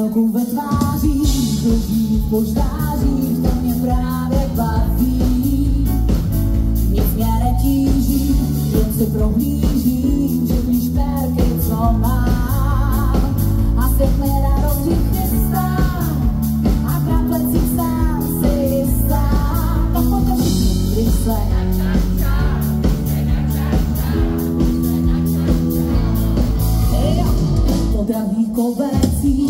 Znělku ve tvářích, chodí po štářích, to mě právě baví. Nic mě netíží, jen se prohlížím, že když perky, co mám, a se mi radost přichystá, a kraplecích sám si jistá. Tak pokaží, když se Drahý kovecí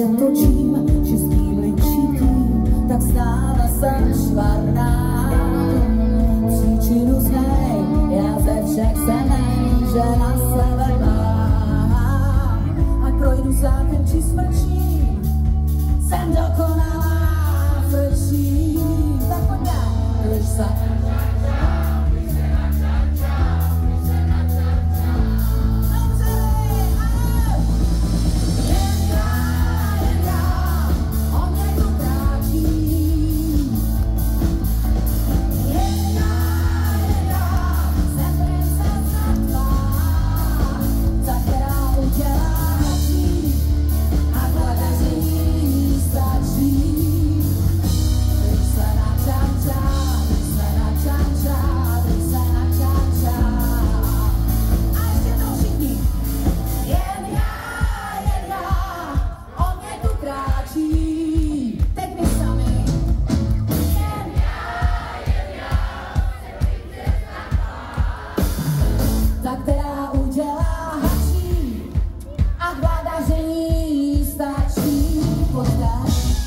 křížem točím, čistý mlčitým, tak stále jsem švarná. Příčinu znej, já ze všech se že na sebe mám. A projdu zákem či smrčím, jsem dokonalá, frčím. Tak pojďme, když se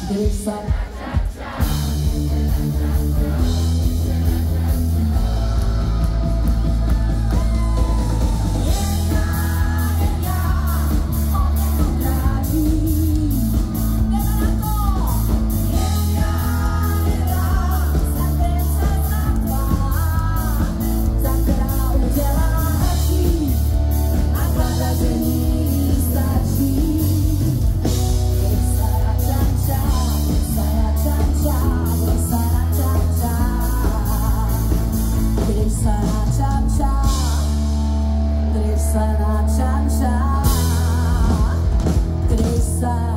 Deus sabe. Sana chan chan Krishna